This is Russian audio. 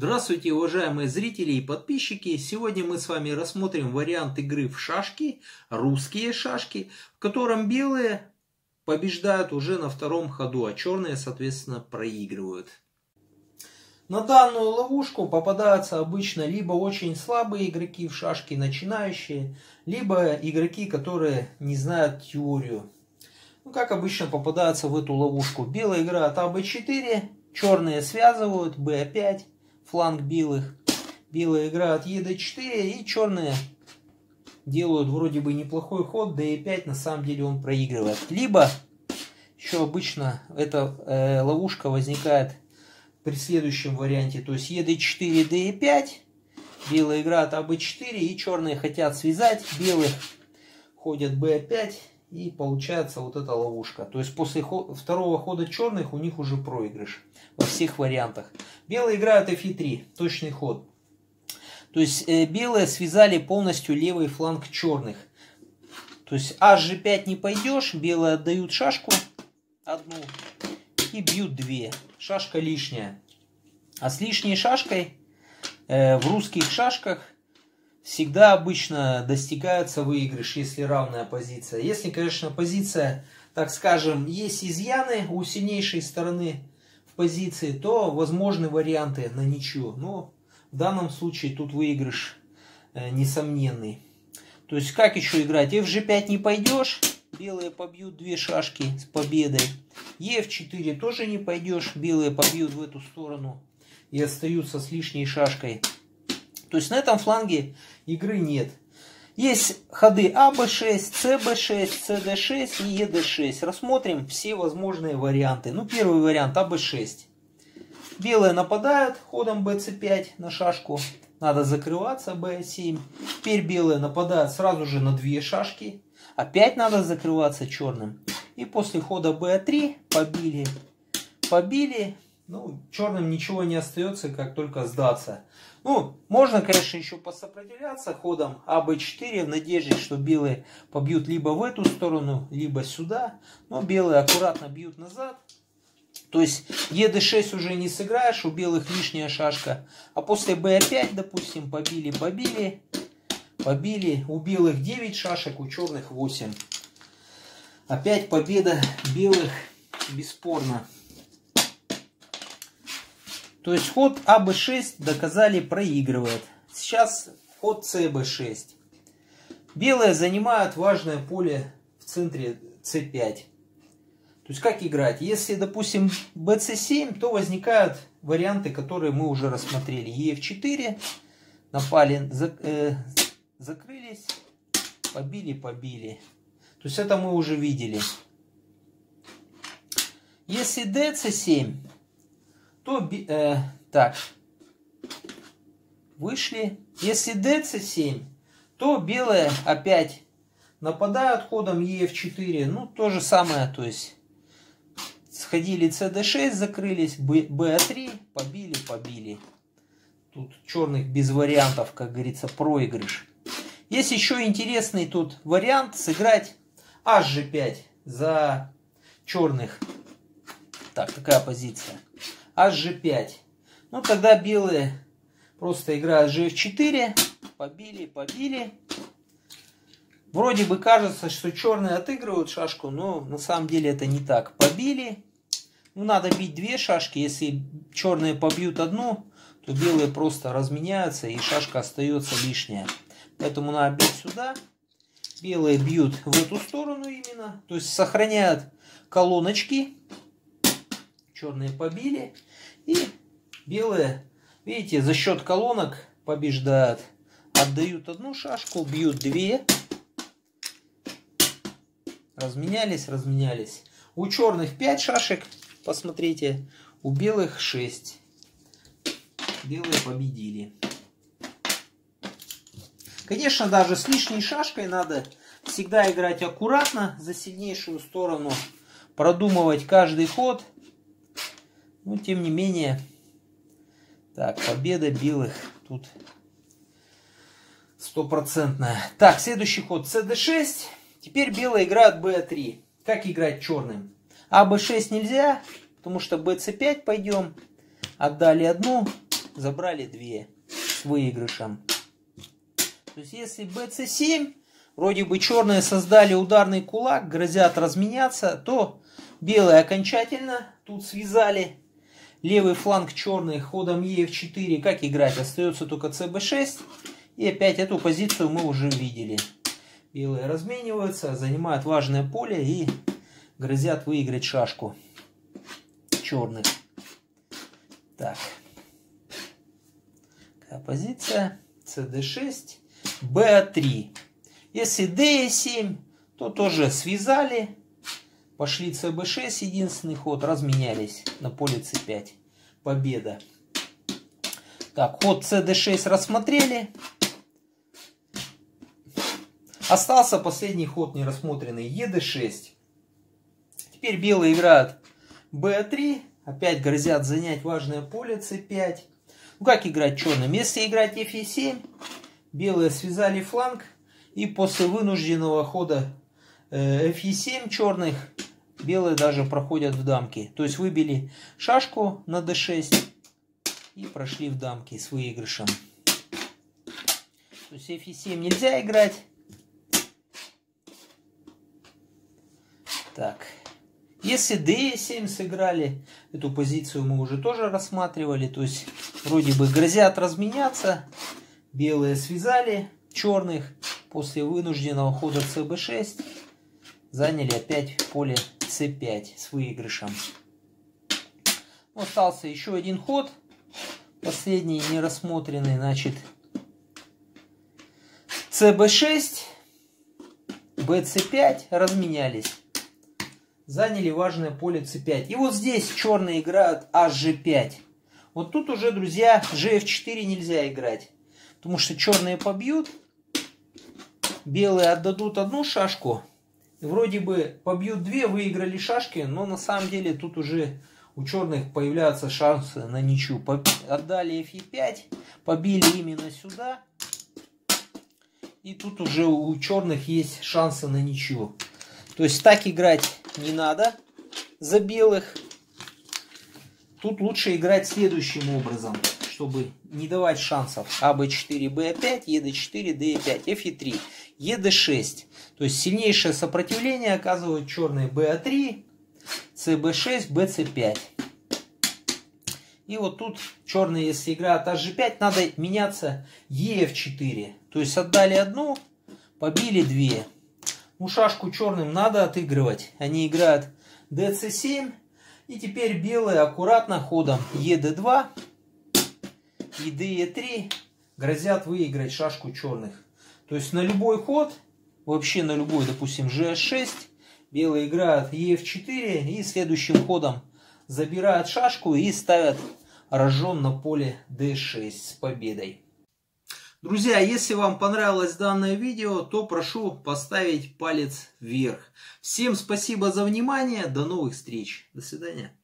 Здравствуйте, уважаемые зрители и подписчики! Сегодня мы с вами рассмотрим вариант игры в шашки, русские шашки, в котором белые побеждают уже на втором ходу, а черные, соответственно, проигрывают. На данную ловушку попадаются обычно либо очень слабые игроки в шашки, начинающие, либо игроки, которые не знают теорию. Ну, как обычно попадаются в эту ловушку. Белая играет АБ4, черные связывают, Б5, фланг белых. Белые играют ЕД4 и черные делают вроде бы неплохой ход, d5 на самом деле он проигрывает. Либо еще обычно эта э, ловушка возникает при следующем варианте, то есть ЕД4, d5, белые играют АБ4 и черные хотят связать, белых ходят b5 и получается вот эта ловушка. То есть после второго хода черных у них уже проигрыш во всех вариантах. Белые играют f3, точный ход. То есть э, белые связали полностью левый фланг черных. То есть hg5 не пойдешь, белые отдают шашку одну и бьют две. Шашка лишняя. А с лишней шашкой э, в русских шашках всегда обычно достигается выигрыш, если равная позиция. Если, конечно, позиция, так скажем, есть изъяны у сильнейшей стороны в позиции, то возможны варианты на ничью. Но в данном случае тут выигрыш э, несомненный. То есть как еще играть? Fg5 не пойдешь, белые побьют две шашки с победой. Ef4 тоже не пойдешь, белые побьют в эту сторону и остаются с лишней шашкой. То есть на этом фланге игры нет. Есть ходы АБ6, СБ6, СД6 и ЕД6. Рассмотрим все возможные варианты. Ну, первый вариант АБ6. Белые нападают ходом БЦ5 на шашку. Надо закрываться Б7. Теперь белые нападают сразу же на две шашки. Опять надо закрываться черным. И после хода Б3 побили. Побили. Ну, черным ничего не остается, как только сдаться. Ну, можно, конечно, еще посопротивляться ходом АБ4 в надежде, что белые побьют либо в эту сторону, либо сюда. Но белые аккуратно бьют назад. То есть ЕД6 уже не сыграешь, у белых лишняя шашка. А после Б5, допустим, побили, побили, побили. У белых 9 шашек, у черных 8. Опять победа белых бесспорно. То есть ход АБ6 доказали проигрывает. Сейчас ход СБ6. Белые занимают важное поле в центре С5. То есть как играть? Если, допустим, БЦ7, то возникают варианты, которые мы уже рассмотрели. ЕФ4, напали, за, э, закрылись, побили, побили. То есть это мы уже видели. Если ДЦ7, то э, так вышли. Если dc7, то белые опять нападают ходом ef4. Ну, то же самое, то есть сходили cd6, закрылись, b3, побили, побили. Тут черных без вариантов, как говорится, проигрыш. Есть еще интересный тут вариант сыграть hg5 за черных. Так, такая позиция hg5. Ну, тогда белые просто играют gf4. Побили, побили. Вроде бы кажется, что черные отыгрывают шашку, но на самом деле это не так. Побили. Ну, надо бить две шашки. Если черные побьют одну, то белые просто разменяются и шашка остается лишняя. Поэтому надо бить сюда. Белые бьют в эту сторону именно. То есть сохраняют колоночки. Черные побили. И белые, видите, за счет колонок побеждают. Отдают одну шашку, бьют две. Разменялись, разменялись. У черных 5 шашек, посмотрите. У белых 6. Белые победили. Конечно, даже с лишней шашкой надо всегда играть аккуратно за сильнейшую сторону. Продумывать каждый ход. Но ну, тем не менее, так, победа белых тут стопроцентная. Так, следующий ход cd6. Теперь белые играют b3. Как играть черным? А b6 нельзя, потому что bc5 пойдем. Отдали одну, забрали 2 с выигрышем. То есть если bc7, вроде бы черные создали ударный кулак, грозят разменяться, то белые окончательно тут связали. Левый фланг черный ходом ef4. Как играть? Остается только cb6. И опять эту позицию мы уже видели. Белые размениваются, занимают важное поле и грозят выиграть шашку черных. Так. Какая позиция? cd6, b3. Если d7, то тоже связали. Пошли cb6, единственный ход, разменялись на поле c5. Победа. Так, ход cd6 рассмотрели. Остался последний ход нерассмотренный, ед6. Теперь белые играют b3. Опять грозят занять важное поле c5. Ну как играть черным? Если играть f7, белые связали фланг. И после вынужденного хода э, f7 черных, белые даже проходят в дамки. То есть выбили шашку на d6 и прошли в дамки с выигрышем. То есть f7 нельзя играть. Так. Если d7 сыграли, эту позицию мы уже тоже рассматривали. То есть вроде бы грозят разменяться. Белые связали черных. После вынужденного хода cb6 заняли опять поле c5 с выигрышем. Остался еще один ход. Последний не рассмотренный. Значит, cb6, bc5 разменялись заняли важное поле c5. И вот здесь черные играют hg5. Вот тут уже, друзья, gf4 нельзя играть. Потому что черные побьют, белые отдадут одну шашку. Вроде бы побьют две, выиграли шашки, но на самом деле тут уже у черных появляются шансы на ничью. Отдали fe5, побили именно сюда. И тут уже у черных есть шансы на ничью. То есть так играть не надо за белых. Тут лучше играть следующим образом, чтобы не давать шансов. АБ4, Б5, ЕД4, Д5, Ф3, ЕД6. То есть сильнейшее сопротивление оказывают черные БА3, СБ6, БЦ5. И вот тут черные, если играют HG5, надо меняться ЕФ4. То есть отдали одну, побили две. Ну, шашку черным надо отыгрывать. Они играют dc7. И теперь белые аккуратно ходом ед2 и de3 грозят выиграть шашку черных. То есть на любой ход, вообще на любой, допустим, gh6, белые играют ef4 и следующим ходом забирают шашку и ставят рожон на поле d6 с победой. Друзья, если вам понравилось данное видео, то прошу поставить палец вверх. Всем спасибо за внимание, до новых встреч, до свидания.